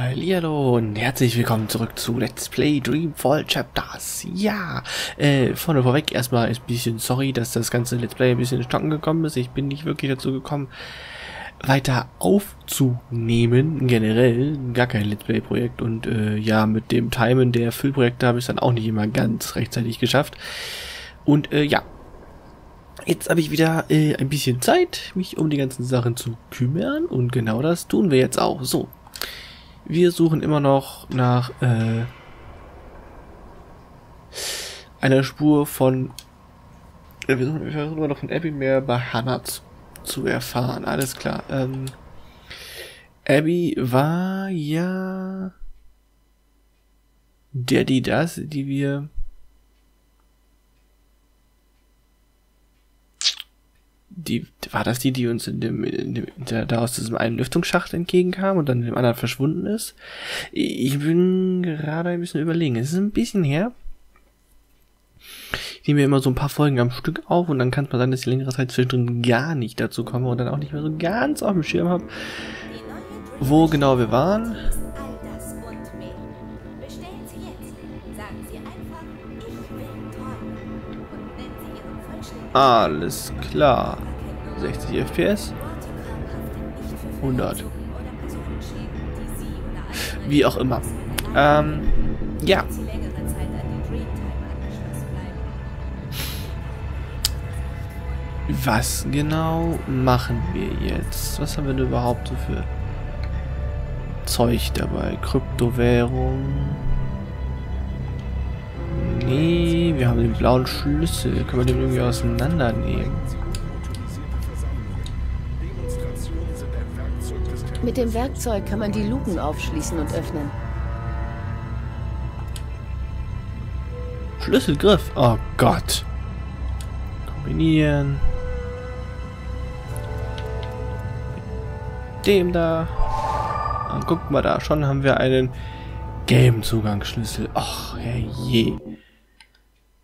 Hallo und herzlich willkommen zurück zu Let's Play Dreamfall Chapters. Ja, äh, vorne vorweg erstmal ein bisschen sorry, dass das ganze Let's Play ein bisschen in Stocken gekommen ist. Ich bin nicht wirklich dazu gekommen, weiter aufzunehmen, generell, gar kein Let's Play Projekt und äh, ja, mit dem Timen der Füllprojekte habe ich es dann auch nicht immer ganz rechtzeitig geschafft. Und äh, ja, Jetzt habe ich wieder äh, ein bisschen Zeit, mich um die ganzen Sachen zu kümmern und genau das tun wir jetzt auch. So, wir suchen immer noch nach äh, einer Spur von. Wir, suchen, versuchen immer noch von Abby mehr bei Hannah zu, zu erfahren. Alles klar. Ähm, Abby war ja der, die das, die wir die, war das die, die uns in dem, in dem der, da aus diesem einen Lüftungsschacht entgegenkam und dann in dem anderen verschwunden ist? Ich bin gerade ein bisschen überlegen. Es ist ein bisschen her. Ich nehme mir immer so ein paar Folgen am Stück auf und dann kann es mal sein, dass ich längere Zeit zwischendrin gar nicht dazu komme und dann auch nicht mehr so ganz auf dem Schirm habe, wo genau wir waren. Alles klar. 60 FPS. 100. Wie auch immer. Ähm, ja. Was genau machen wir jetzt? Was haben wir denn überhaupt so für Zeug dabei? Kryptowährung. Nee, wir haben den blauen Schlüssel. Können wir den irgendwie auseinandernehmen? Mit dem Werkzeug kann man die Luken aufschließen und öffnen. Schlüsselgriff. Oh Gott. Kombinieren. Dem da. Und guck mal da, schon haben wir einen gelben Zugangsschlüssel. Ach, herrje.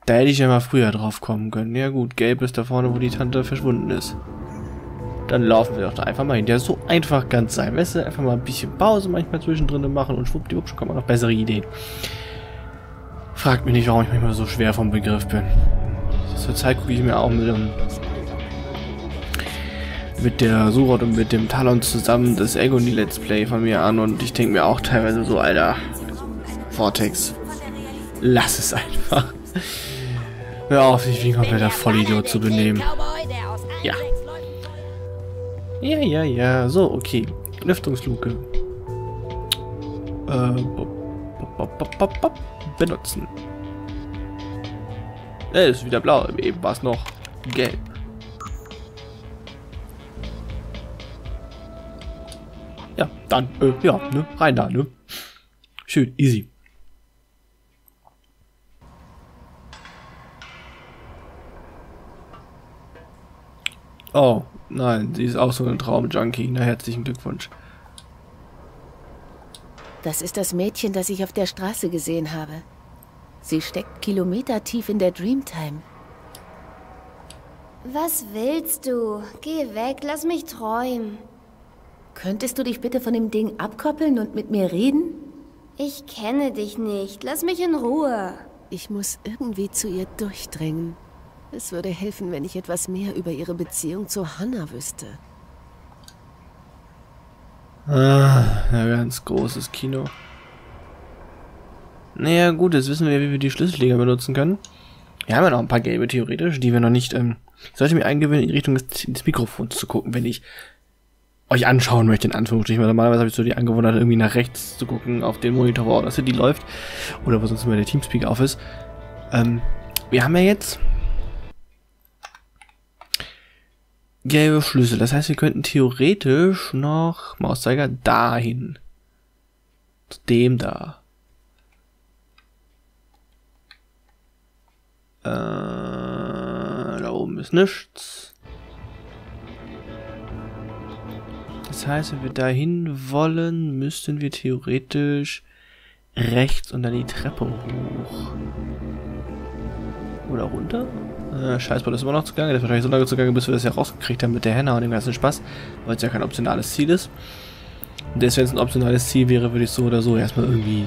Da hätte ich ja mal früher drauf kommen können. Ja gut, gelb ist da vorne, wo die Tante verschwunden ist. Dann laufen wir doch da einfach mal hin. Der so einfach ganz sein. Weißt du, einfach mal ein bisschen Pause manchmal zwischendrin machen und schwuppdiwupp, schon kommt man noch bessere Ideen. Fragt mich nicht, warum ich manchmal so schwer vom Begriff bin. Zur Zeit gucke ich mir auch mit dem mit der Surot und mit dem Talon zusammen das Agony Let's Play von mir an und ich denke mir auch teilweise so, Alter, Vortex, lass es einfach. Hör auf, dich wie ein kompletter Vollidiot zu benehmen. Ja. Ja, ja. So, okay. Lüftungsluke. Äh, benutzen. Äh, ist wieder blau. Eben war es noch gelb. Ja, dann, äh, ja, ne, rein da, ne. Schön, easy. Oh, nein, sie ist auch so ein Traumjunkie. Na, herzlichen Glückwunsch. Das ist das Mädchen, das ich auf der Straße gesehen habe. Sie steckt kilometertief in der Dreamtime. Was willst du? Geh weg, lass mich träumen. Könntest du dich bitte von dem Ding abkoppeln und mit mir reden? Ich kenne dich nicht. Lass mich in Ruhe. Ich muss irgendwie zu ihr durchdringen. Es würde helfen, wenn ich etwas mehr über ihre Beziehung zu Hannah wüsste. Ah, ein ganz großes Kino. Naja, gut, jetzt wissen wir, wie wir die Schlüsselleger benutzen können. Wir haben ja noch ein paar gelbe theoretisch, die wir noch nicht. Ähm, ich sollte mir eingewöhnen, in Richtung des, des Mikrofons zu gucken, wenn ich euch anschauen möchte, in Anführungsstrichen. Weil normalerweise habe ich so die Angewohnheit, irgendwie nach rechts zu gucken auf den Monitor, wo auch das City läuft. Oder wo sonst immer der Teamspeak auf ist. Ähm, wir haben ja jetzt gelbe Schlüssel. Das heißt, wir könnten theoretisch noch Mauszeiger dahin. Zu dem da. Äh, da oben ist nichts. Das heißt, wenn wir dahin wollen, müssten wir theoretisch rechts und dann die Treppe hoch. Oder runter? Äh, ist immer noch zugange. Der ist wahrscheinlich so lange zugange, bis wir das ja rausgekriegt haben mit der Henna und dem ganzen Spaß, weil es ja kein optionales Ziel ist. Und das, wenn es ein optionales Ziel wäre, würde ich so oder so erstmal irgendwie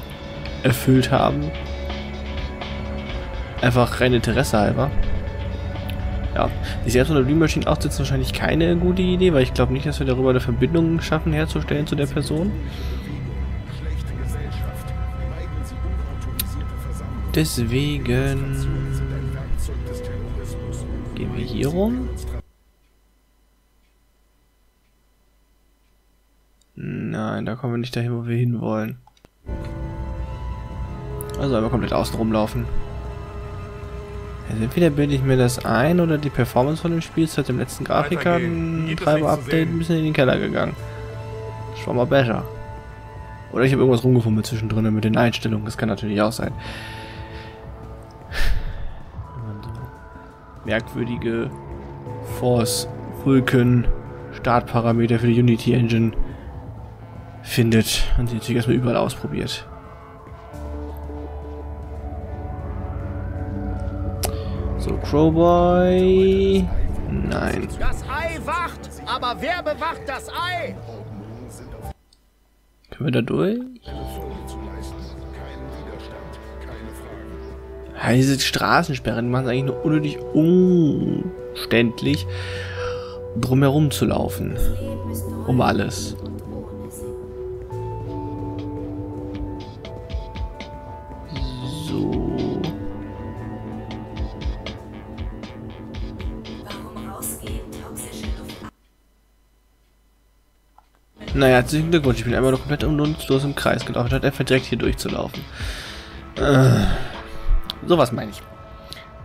erfüllt haben. Einfach rein Interesse halber. Ja, sich selbst unter Machine aufzusetzen wahrscheinlich keine gute Idee, weil ich glaube nicht, dass wir darüber eine Verbindung schaffen herzustellen zu der Person. Deswegen gehen wir hier rum. Nein, da kommen wir nicht dahin, wo wir hinwollen. Also einmal komplett außen rumlaufen. Also entweder bilde ich mir das ein oder die Performance von dem Spiel ist seit dem letzten Grafikkarten-Treiber-Update ein bisschen in den Keller gegangen. War mal besser. Oder ich habe irgendwas rumgefummelt zwischendrin mit den Einstellungen. Das kann natürlich auch sein. Merkwürdige Force Vulcan Startparameter für die Unity Engine findet und die natürlich erstmal überall ausprobiert. So, Crowboy. Nein. Das Ei wacht, aber wer bewacht das Ei? Können wir da durch? Ja, diese Straßensperren die machen es eigentlich nur unnötig umständlich, drumherum zu laufen. Um alles. Naja, herzlichen Glückwunsch. Ich bin einmal noch komplett unnutzlos im Kreis gelaufen. Hat einfach direkt hier durchzulaufen. Äh, sowas meine ich.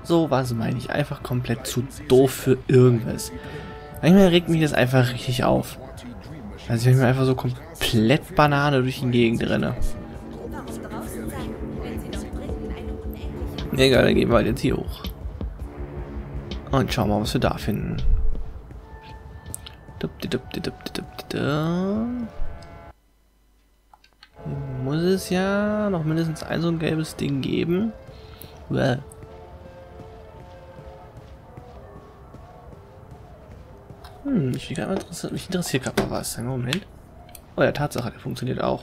Sowas meine ich. Einfach komplett zu doof für irgendwas. Manchmal regt mich das einfach richtig auf. Also wenn ich mir einfach so komplett Banane durch die Gegend renne. Egal, dann gehen wir halt jetzt hier hoch. Und schauen mal, was wir da finden. Muss es ja noch mindestens ein so ein gelbes Ding geben. Well. Hm, mich, interessiert, mich interessiert gerade mal was. Einen Moment. Oh ja, Tatsache, der funktioniert auch.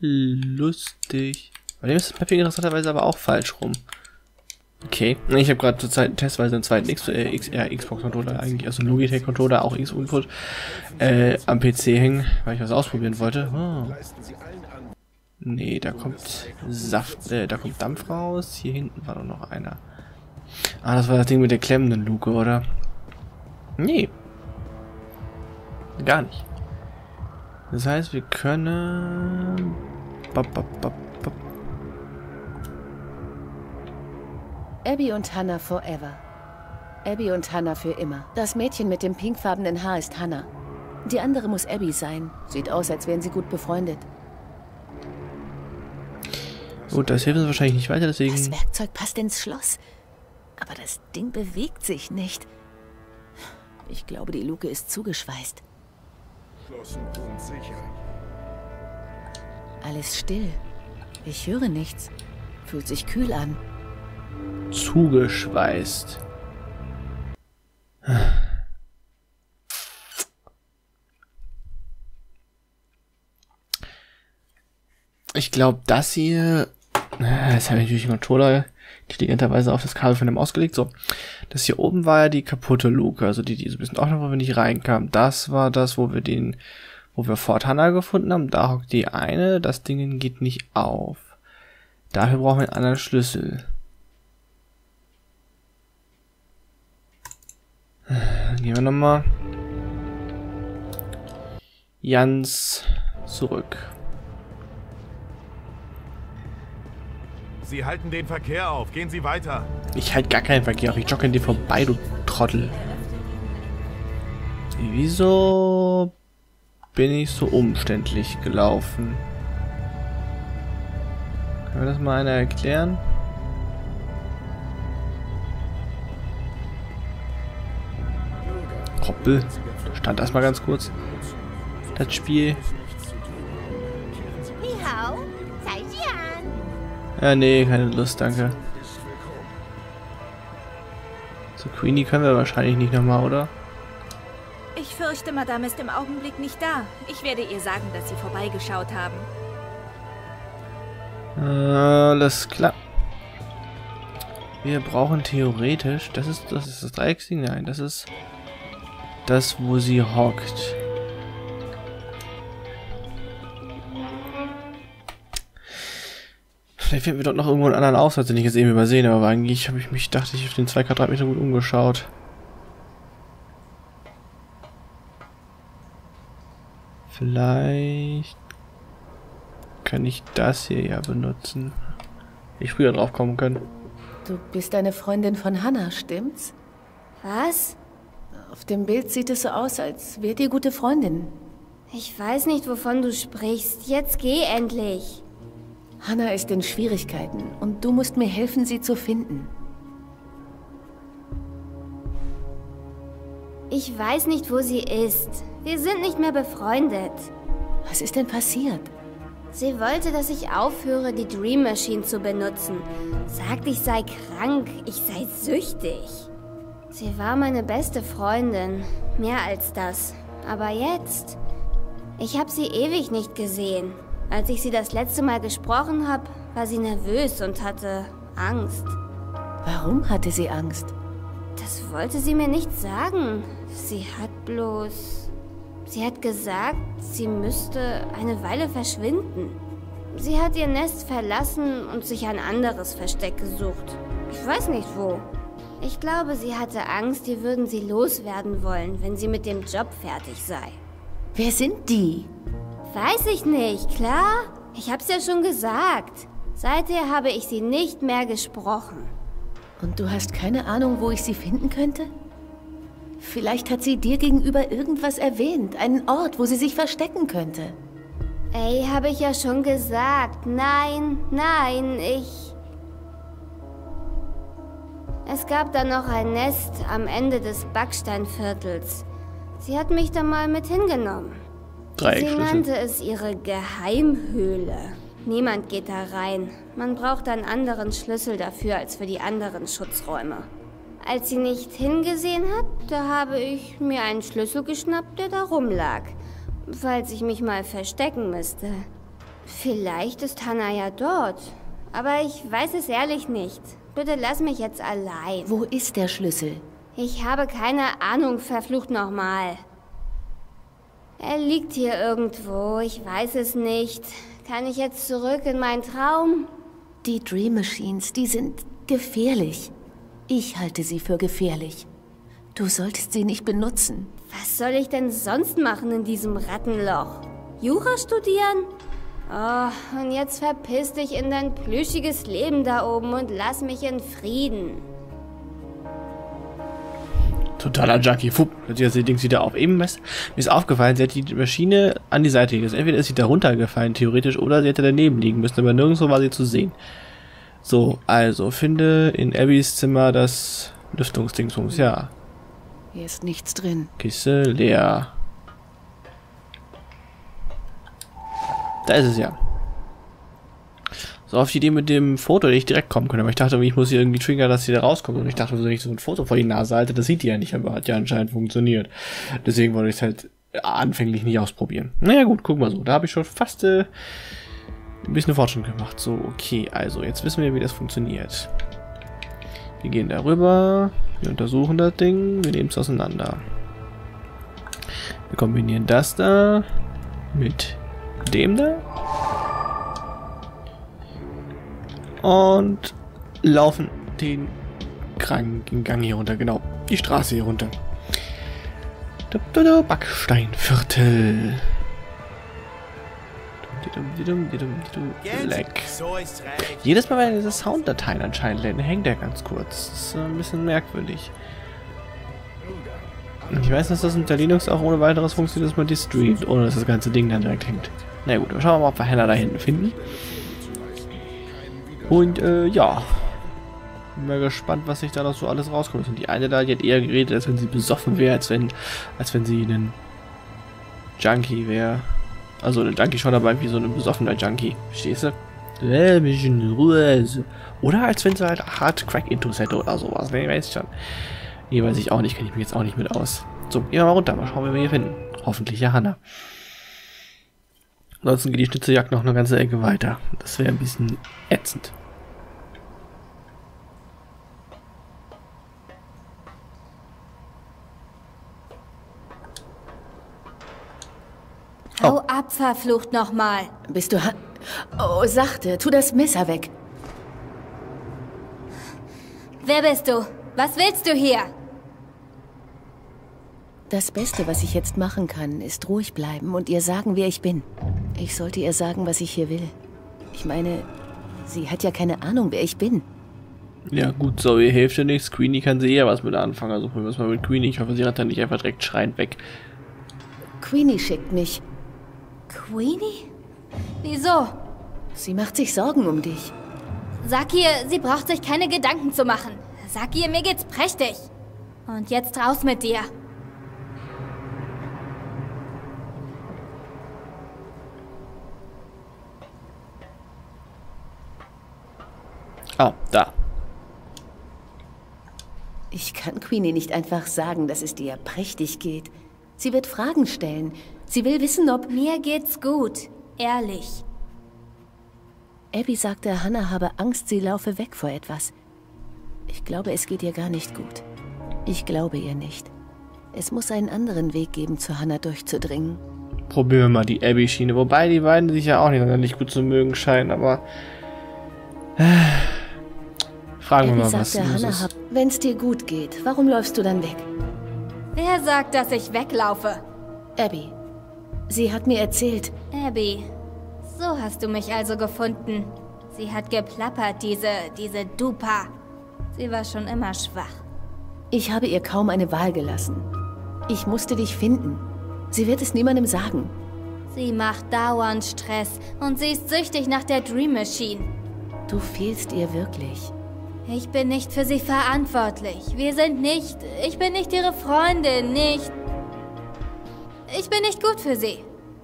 Lustig. Bei dem ist das Mapping interessanterweise aber auch falsch rum. Okay, ich habe gerade zur Zeit testweise einen zweiten X, äh, X, ja, Xbox-Controller, eigentlich, also Logitech-Controller, auch X-Input, äh, am PC hängen, weil ich was ausprobieren wollte. Oh. Nee, da kommt Saft, äh, da kommt Dampf raus. Hier hinten war doch noch einer. Ah, das war das Ding mit der klemmenden Luke, oder? Nee. Gar nicht. Das heißt, wir können... Bop, bop, bop, Abby und Hannah forever. Abby und Hannah für immer. Das Mädchen mit dem pinkfarbenen Haar ist Hannah. Die andere muss Abby sein. Sieht aus, als wären sie gut befreundet. Gut, das hilft uns wahrscheinlich nicht weiter, deswegen... Das Werkzeug passt ins Schloss. Aber das Ding bewegt sich nicht. Ich glaube, die Luke ist zugeschweißt. Alles still. Ich höre nichts. Fühlt sich kühl an zugeschweißt. Ich glaube, das hier... Das habe ich natürlich im Controller intelligenterweise auf das Kabel von dem ausgelegt. So, das hier oben war ja die kaputte Luke, also die, die so ein bisschen offen, wo wir nicht reinkamen. Das war das, wo wir den, wo wir Fort Hanna gefunden haben. Da hockt die eine, das Ding geht nicht auf. Dafür brauchen wir einen anderen Schlüssel. Gehen wir nochmal ganz zurück. Sie halten den Verkehr auf. Gehen Sie weiter. Ich halte gar keinen Verkehr auf. Ich jogge an dir vorbei, du Trottel. Wieso bin ich so umständlich gelaufen? Kann mir das mal einer erklären? Hoppel. Stand erstmal ganz kurz. Das Spiel. Ja, nee, keine Lust, danke. So, So, Queenie können wir wahrscheinlich nicht nochmal, oder? Ich fürchte, Madame ist im Augenblick nicht da. Ich werde ihr sagen, dass Sie vorbeigeschaut haben. Alles klar. Wir brauchen theoretisch, das ist das ist das Dreiecksding, nein, das ist das, wo sie hockt. Vielleicht finden wir dort noch irgendwo einen anderen Aufsatz, den ich jetzt eben übersehen, aber eigentlich habe ich mich, dachte ich, auf den zwei Quadratmeter gut umgeschaut. Vielleicht kann ich das hier ja benutzen. Ich früher drauf kommen können. Du bist eine Freundin von Hannah, stimmt's? Was? Auf dem Bild sieht es so aus, als wärt ihr gute Freundin. Ich weiß nicht, wovon du sprichst. Jetzt geh endlich. Hannah ist in Schwierigkeiten und du musst mir helfen, sie zu finden. Ich weiß nicht, wo sie ist. Wir sind nicht mehr befreundet. Was ist denn passiert? Sie wollte, dass ich aufhöre, die Dream Machine zu benutzen. Sagt, ich sei krank, ich sei süchtig. Sie war meine beste Freundin. Mehr als das. Aber jetzt... Ich habe sie ewig nicht gesehen. Als ich sie das letzte Mal gesprochen habe, war sie nervös und hatte Angst. Warum hatte sie Angst? Das wollte sie mir nicht sagen. Sie hat bloß... Sie hat gesagt, sie müsste eine Weile verschwinden. Sie hat ihr Nest verlassen und sich ein anderes Versteck gesucht. Ich weiß nicht wo. Ich glaube, sie hatte Angst, die würden sie loswerden wollen, wenn sie mit dem Job fertig sei. Wer sind die? Weiß ich nicht, klar? Ich hab's ja schon gesagt. Seither habe ich sie nicht mehr gesprochen. Und du hast keine Ahnung, wo ich sie finden könnte? Vielleicht hat sie dir gegenüber irgendwas erwähnt, einen Ort, wo sie sich verstecken könnte. Ey, habe ich ja schon gesagt. Nein, nein, ich... Es gab da noch ein Nest am Ende des Backsteinviertels. Sie hat mich da mal mit hingenommen. Sie nannte es ihre Geheimhöhle. Niemand geht da rein. Man braucht einen anderen Schlüssel dafür als für die anderen Schutzräume. Als sie nicht hingesehen hat, da habe ich mir einen Schlüssel geschnappt, der da rumlag. Falls ich mich mal verstecken müsste. Vielleicht ist Hannah ja dort. Aber ich weiß es ehrlich nicht. Bitte lass mich jetzt allein. Wo ist der Schlüssel? Ich habe keine Ahnung, verflucht nochmal. Er liegt hier irgendwo, ich weiß es nicht. Kann ich jetzt zurück in meinen Traum? Die Dream Machines, die sind gefährlich. Ich halte sie für gefährlich. Du solltest sie nicht benutzen. Was soll ich denn sonst machen in diesem Rattenloch? Jura studieren? Oh, und jetzt verpiss dich in dein plüschiges Leben da oben und lass mich in Frieden. Totaler Junkie. Fupp, hat sie das Ding wieder auf. Eben ist, mir ist aufgefallen, sie hat die Maschine an die Seite gesetzt. Entweder ist sie da runtergefallen, theoretisch, oder sie hätte daneben liegen müssen, aber nirgendwo war sie zu sehen. So, also, finde in Abbys Zimmer das Lüftungsdingsbums. Ja, Hier ist nichts drin. Kiste leer. Da ist es ja. So auf die Idee mit dem Foto, hätte ich direkt kommen können, aber ich dachte, ich muss hier irgendwie triggern, dass sie da rauskommt. Und ich dachte, wenn ich so ein Foto vor die Nase halte, das sieht die ja nicht, aber hat ja anscheinend funktioniert. Deswegen wollte ich es halt anfänglich nicht ausprobieren. Naja gut, guck mal so. Da habe ich schon fast äh, ein bisschen Fortschritt gemacht. So, okay, also jetzt wissen wir, wie das funktioniert. Wir gehen darüber, wir untersuchen das Ding, wir nehmen es auseinander. Wir kombinieren das da mit dem da. Und laufen den kranken Gang hier runter, genau, die Straße hier runter. Backsteinviertel. Leck. Jedes Mal, wenn diese Sounddateien anscheinend lädt, hängt der ganz kurz. Das ist ein bisschen merkwürdig. Ich weiß, dass das unter Linux auch ohne weiteres funktioniert, dass man die streamt, ohne dass das ganze Ding dann direkt hängt. Na gut, dann schauen wir mal, ob wir Hannah da hinten finden. Und äh, ja. Bin mal gespannt, was sich da noch so alles rauskommt. Und die eine da, die hat eher geredet, als wenn sie besoffen wäre, als wenn, als wenn sie ein Junkie wäre. Also eine Junkie schon dabei wie so ein besoffener Junkie. Verstehst du? Äh, ein bisschen Ruhe. so. Oder als wenn sie halt hart Crack-Intos hätte oder sowas. Ne, weiß schon. Nee, weiß ich auch nicht, kenne ich mich jetzt auch nicht mit aus. So, gehen wir mal runter, mal schauen, wie wir hier finden. Hoffentlich ja Hanna. Ansonsten geht die Schnitzeljagd noch eine ganze Ecke weiter. Das wäre ein bisschen ätzend. Hau ab, verflucht nochmal. Bist du... Ha oh, sachte, tu das Messer weg. Wer bist du? Was willst du hier? Das Beste, was ich jetzt machen kann, ist ruhig bleiben und ihr sagen, wer ich bin. Ich sollte ihr sagen, was ich hier will. Ich meine, sie hat ja keine Ahnung, wer ich bin. Ja gut, Zoe hilft dir nichts. Queenie kann sie eher was mit anfangen. Also probieren wir es mal mit Queenie. Ich hoffe, sie rennt dann nicht einfach direkt schreiend weg. Queenie schickt mich. Queenie? Wieso? Sie macht sich Sorgen um dich. Sag ihr, sie braucht sich keine Gedanken zu machen. Sag ihr, mir geht's prächtig. Und jetzt raus mit dir. Ah, da. Ich kann Queenie nicht einfach sagen, dass es dir prächtig geht. Sie wird Fragen stellen. Sie will wissen, ob... Mir geht's gut. Ehrlich. Abby sagte, Hannah habe Angst, sie laufe weg vor etwas. Ich glaube, es geht ihr gar nicht gut. Ich glaube ihr nicht. Es muss einen anderen Weg geben, zu Hannah durchzudringen. Probieren wir mal die Abby-Schiene. Wobei die beiden sich ja auch nicht sonderlich gut zu mögen scheinen, aber... Fragen Abby wir mal, was sagte, los Hannah ist. Wenn's dir gut geht, warum läufst du dann weg? Wer sagt, dass ich weglaufe? Abby, sie hat mir erzählt, Abby, so hast du mich also gefunden. Sie hat geplappert, diese, diese Dupa. Sie war schon immer schwach. ich habe ihr kaum eine Wahl gelassen. Ich musste dich finden. Sie wird es niemandem sagen. Sie macht dauernd Stress und sie ist süchtig nach der Dream Machine. Du fehlst ihr wirklich. Ich bin nicht für sie verantwortlich. Wir sind nicht. Ich bin nicht ihre Freundin, nicht. Ich bin nicht gut für sie.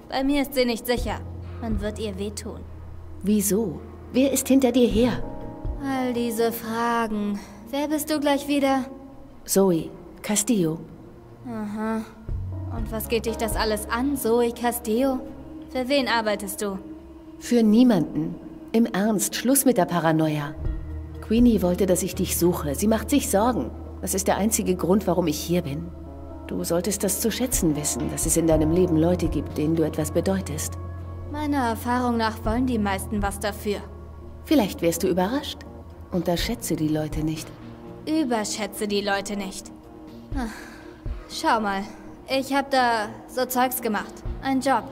Bei mir ist sie nicht sicher. Man wird ihr wehtun. Wieso? Wer ist hinter dir her? All diese Fragen. Wer bist du gleich wieder? Zoe, Castillo. Und was geht dich das alles an, Zoe Castillo? Für wen arbeitest du? Für niemanden. Im Ernst, Schluss mit der Paranoia. Queenie wollte, dass ich dich suche. Sie macht sich Sorgen. Das ist der einzige Grund, warum ich hier bin. Du solltest das zu schätzen wissen, dass es in deinem Leben Leute gibt, denen du etwas bedeutest. Meiner Erfahrung nach wollen die meisten was dafür. Vielleicht wirst du überrascht. Unterschätze die Leute nicht. Überschätze die Leute nicht. Ah, Schau mal, ich habe da so Zeugs gemacht. Ein Job.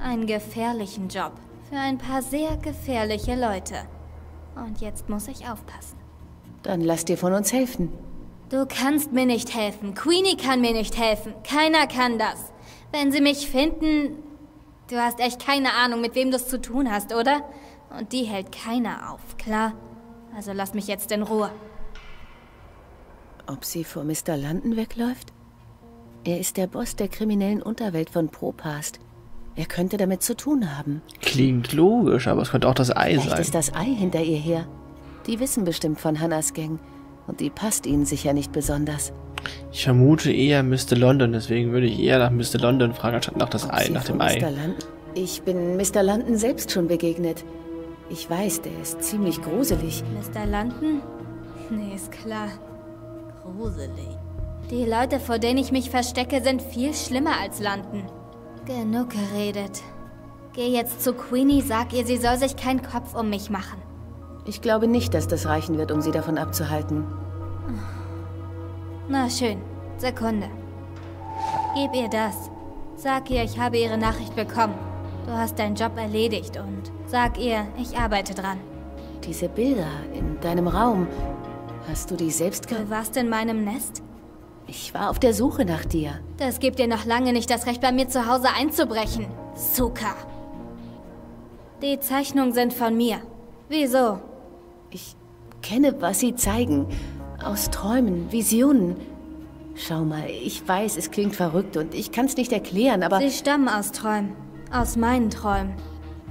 Einen gefährlichen Job. Für ein paar sehr gefährliche Leute. Und jetzt muss ich aufpassen. Dann lass dir von uns helfen. Du kannst mir nicht helfen. Queenie kann mir nicht helfen. Keiner kann das. Wenn sie mich finden... Du hast echt keine Ahnung, mit wem du es zu tun hast, oder? Und die hält keiner auf, klar? Also lass mich jetzt in Ruhe. Ob sie vor Mr. London wegläuft? Er ist der Boss der kriminellen Unterwelt von Propast. Er könnte damit zu tun haben. Klingt logisch, aber es könnte auch das Ei Vielleicht sein. ist das Ei hinter ihr her. Die wissen bestimmt von Hannas Gang. Und die passt ihnen sicher nicht besonders. Ich vermute eher Mr. London, deswegen würde ich eher nach Mr. London fragen, anstatt nach das Ob Ei, sie nach dem. Ei. Ich bin Mr. London selbst schon begegnet. Ich weiß, der ist ziemlich gruselig. Mr. London? Nee, ist klar. Gruselig. Die Leute, vor denen ich mich verstecke, sind viel schlimmer als London. Genug geredet. Geh jetzt zu Queenie, sag ihr, sie soll sich keinen Kopf um mich machen. Ich glaube nicht, dass das reichen wird, um sie davon abzuhalten. Na schön. Sekunde. Gib ihr das. Sag ihr, ich habe ihre Nachricht bekommen. Du hast deinen Job erledigt und sag ihr, ich arbeite dran. Diese Bilder in deinem Raum, hast du die selbst ge... Du warst in meinem Nest? Ich war auf der Suche nach dir. Das gibt dir noch lange nicht das Recht, bei mir zu Hause einzubrechen. Suka. Die Zeichnungen sind von mir. Wieso? Ich kenne, was sie zeigen. Aus Träumen, Visionen. Schau mal, ich weiß, es klingt verrückt und ich kann es nicht erklären, aber Sie stammen aus Träumen. Aus meinen Träumen.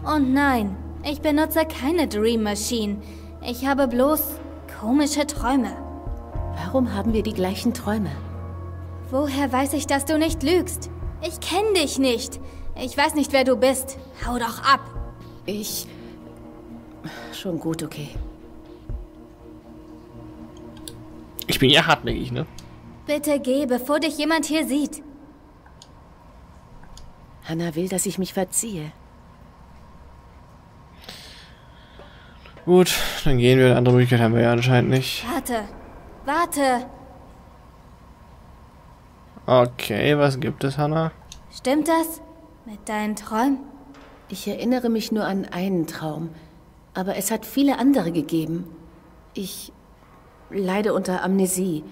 Und nein, ich benutze keine Dream Machine. Ich habe bloß komische Träume. Warum haben wir die gleichen Träume? Woher weiß ich, dass du nicht lügst? Ich kenne dich nicht. Ich weiß nicht, wer du bist. Hau doch ab. Ich... Schon gut, okay. Ich bin ja hartnäckig, ne? Bitte geh, bevor dich jemand hier sieht. Hannah will, dass ich mich verziehe. Gut, dann gehen wir. Eine andere Möglichkeit haben wir ja anscheinend nicht. Warte. Warte. Okay, was gibt es, Hannah? Stimmt das? Mit deinen Träumen? Ich erinnere mich nur an einen Traum, aber es hat viele andere gegeben. Ich leide unter Amnesie,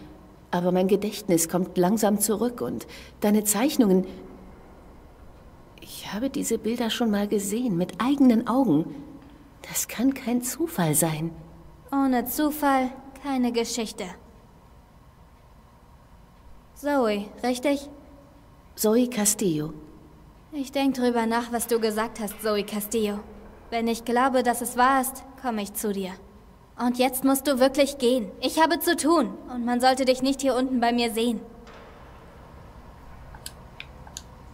aber mein Gedächtnis kommt langsam zurück und deine Zeichnungen. Ich habe diese Bilder schon mal gesehen, mit eigenen Augen. Das kann kein Zufall sein. Ohne Zufall keine Geschichte. Zoe, richtig? Zoe Castillo. Ich denke drüber nach, was du gesagt hast, Zoe Castillo. Wenn ich glaube, dass es wahr ist, komme ich zu dir. Und jetzt musst du wirklich gehen. Ich habe zu tun und man sollte dich nicht hier unten bei mir sehen.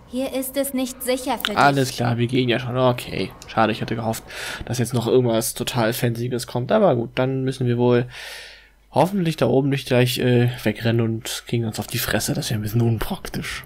Hier ist es nicht sicher für dich. Alles klar, wir gehen ja schon. Okay. Schade, ich hatte gehofft, dass jetzt noch irgendwas total Fancyes kommt. Aber gut, dann müssen wir wohl hoffentlich da oben nicht gleich äh, wegrennen und kriegen uns auf die Fresse. Das wäre ein bisschen unpraktisch.